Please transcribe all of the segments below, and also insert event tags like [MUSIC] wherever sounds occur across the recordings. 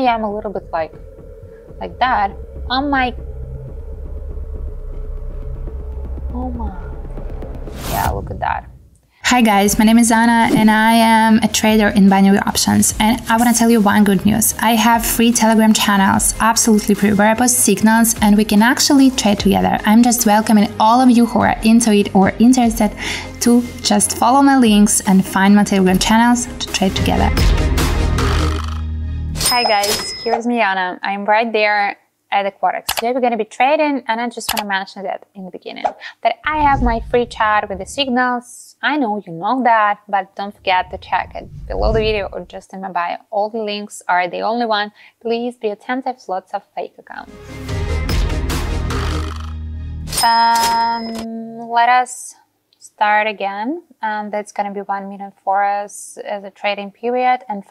I am a little bit like, like that, on my, oh my, yeah, look at that. Hi guys, my name is Anna and I am a trader in binary options and I want to tell you one good news. I have free Telegram channels, absolutely free, where I post signals and we can actually trade together. I'm just welcoming all of you who are into it or interested to just follow my links and find my Telegram channels to trade together. Hi guys, here's me Anna. I'm right there at the Quotex. Today we're going to be trading and I just want to mention that in the beginning that I have my free chart with the signals. I know you know that, but don't forget to check it below the video or just in my bio. All the links are the only one. Please be attentive, lots of fake accounts. Um, let us start again. And that's going to be one minute for us as a trading period and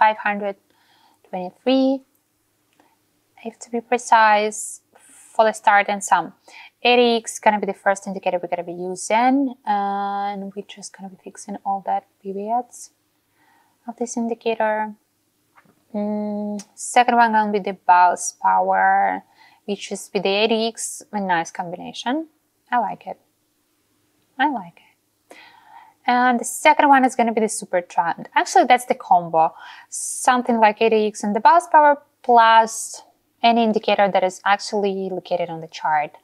523 have to be precise, for the start and some. ADX is going to be the first indicator we're going to be using, and we're just going to be fixing all that periods of this indicator. Mm, second one going to be the Bulls Power, which is with the ADX, a nice combination. I like it. I like it. And the second one is going to be the super trend. Actually, that's the combo. Something like ADX and the Bulls Power plus any indicator that is actually located on the chart.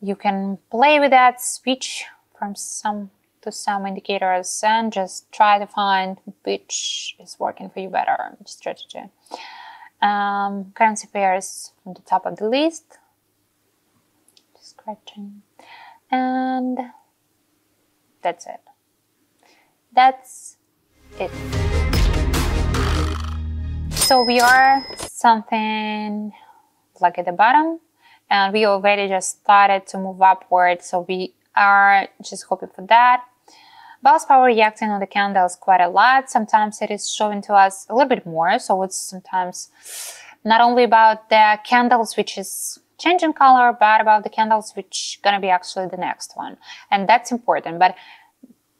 You can play with that, switch from some to some indicators and just try to find which is working for you better strategy. Um, currency pairs from the top of the list. Just scratching. And that's it. That's it. So we are something like at the bottom and we already just started to move upward. So we are just hoping for that. Bulls power reacting on the candles quite a lot. Sometimes it is showing to us a little bit more. So it's sometimes not only about the candles, which is changing color, but about the candles, which gonna be actually the next one. And that's important. But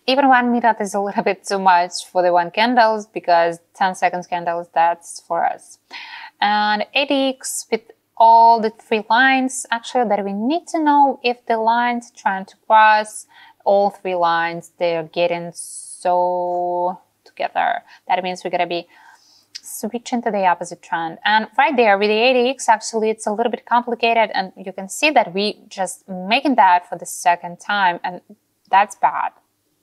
even one minute is a little [LAUGHS] bit too much for the one candles because 10 seconds candles, that's for us. And ADX with all the three lines, actually that we need to know if the lines trying to cross all three lines, they're getting so together. That means we're to be switching to the opposite trend. And right there with the ADX, actually, it's a little bit complicated. And you can see that we just making that for the second time. And that's bad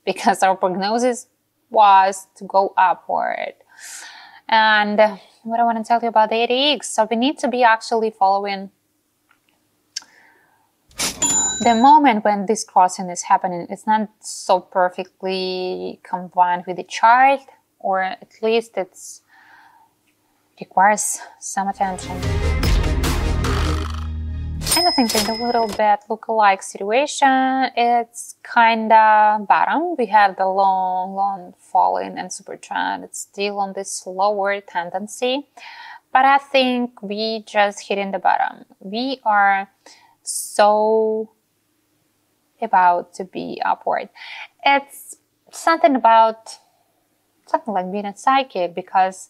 because our prognosis was to go upward. And what I want to tell you about the ADX, so we need to be actually following the moment when this crossing is happening. It's not so perfectly combined with the chart, or at least it requires some attention. Think in a little bit look-alike situation, it's kinda bottom. We have the long, long falling and super trend. It's still on this lower tendency. But I think we just hitting the bottom. We are so about to be upward. It's something about something like being a psychic because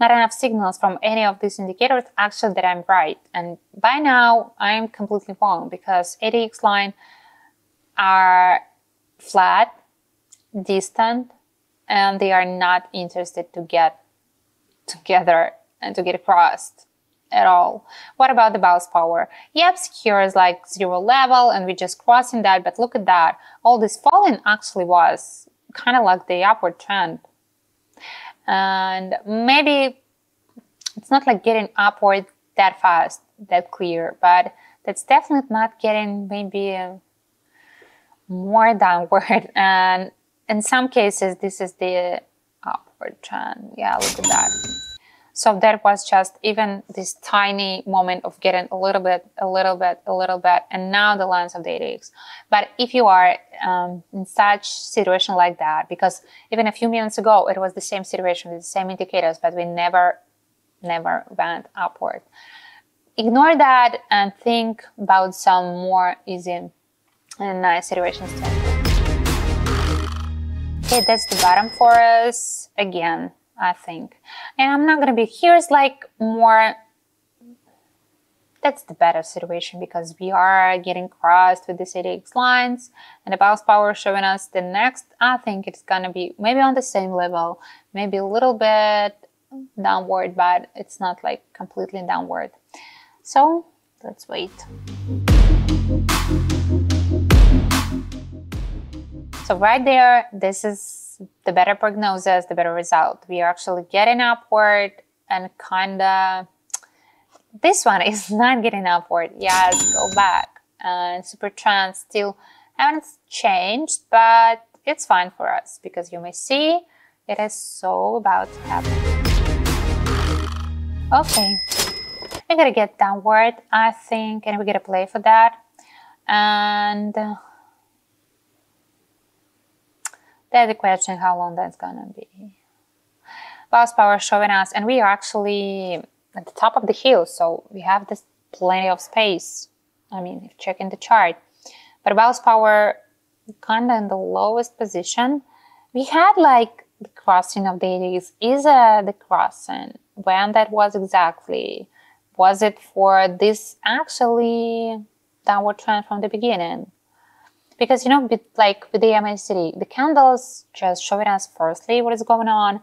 not enough signals from any of these indicators actually that I'm right. And by now I'm completely wrong because ADX line are flat, distant, and they are not interested to get together and to get across at all. What about the Bulls power? Yep, secure is like zero level and we're just crossing that, but look at that. All this falling actually was kind of like the upward trend and maybe it's not like getting upward that fast, that clear, but that's definitely not getting maybe um, more downward. [LAUGHS] And in some cases, this is the upward trend. Yeah, look at that. So that was just even this tiny moment of getting a little bit, a little bit, a little bit, and now the lines of the ADX. But if you are um, in such situation like that, because even a few minutes ago it was the same situation with the same indicators, but we never, never went upward. Ignore that and think about some more easy and nice situations. Okay, that's the bottom for us again I think. And I'm not gonna be here's like more that's the better situation because we are getting crossed with the ADX lines and the bounce power showing us the next I think it's gonna be maybe on the same level maybe a little bit downward but it's not like completely downward so let's wait so right there this is the better prognosis the better result we are actually getting upward and kinda this one [LAUGHS] is not getting upward. Yes, go back. And super trend still haven't changed, but it's fine for us because you may see it is so about to happen. Okay, we're gonna get downward, I think, and we're gonna play for that. And uh, there's the question how long that's gonna be. Bounce power showing us, and we are actually at the top of the hill, so we have this plenty of space. I mean, if checking the chart, but bounce power kind of in the lowest position. We had like the crossing of the 80s. Is uh, the crossing when that was exactly? Was it for this actually downward trend from the beginning? Because you know, like with the MACD, the candles just showing us firstly what is going on,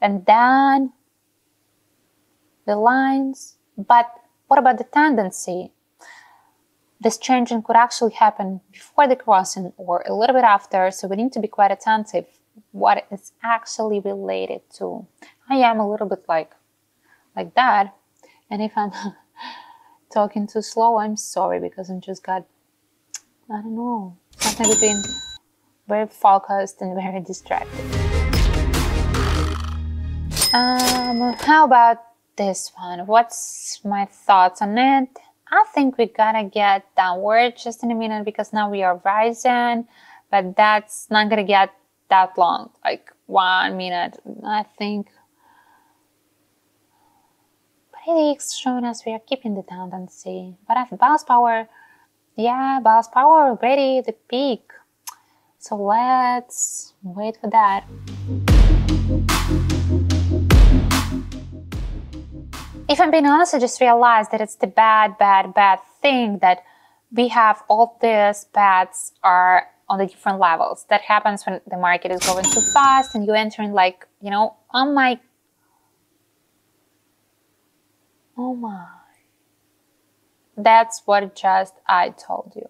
and then the lines, but what about the tendency? This changing could actually happen before the crossing or a little bit after, so we need to be quite attentive what it's actually related to. I am a little bit like like that, and if I'm [LAUGHS] talking too slow, I'm sorry because I'm just got I don't know something between very focused and very distracted. Um, how about this one. What's my thoughts on it? I think we gotta get downward just in a minute because now we are rising, but that's not gonna get that long, like one minute. I think. It's showing us we are keeping the tendency. But at bounce power, yeah, bounce power already the peak. So let's wait for that. if I'm being honest, I just realized that it's the bad, bad, bad thing that we have all these bets are on the different levels. That happens when the market is going too fast and you enter in like, you know, oh my, oh my. That's what just I told you.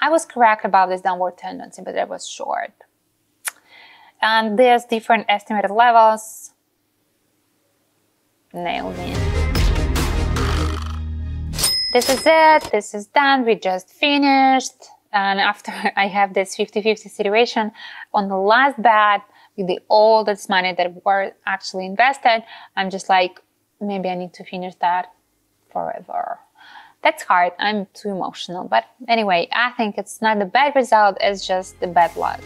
I was correct about this downward tendency, but it was short. And there's different estimated levels. Nailed me this is it. This is done. We just finished. And after [LAUGHS] I have this 50-50 situation on the last bet with the all this money that were actually invested, I'm just like, maybe I need to finish that forever. That's hard. I'm too emotional. But anyway, I think it's not a bad result. It's just the bad luck.